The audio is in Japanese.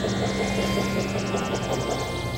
ハハハハ!